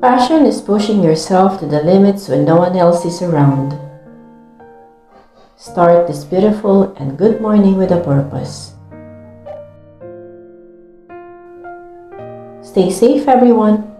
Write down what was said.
Passion is pushing yourself to the limits when no one else is around. Start this beautiful and good morning with a purpose. Stay safe, everyone.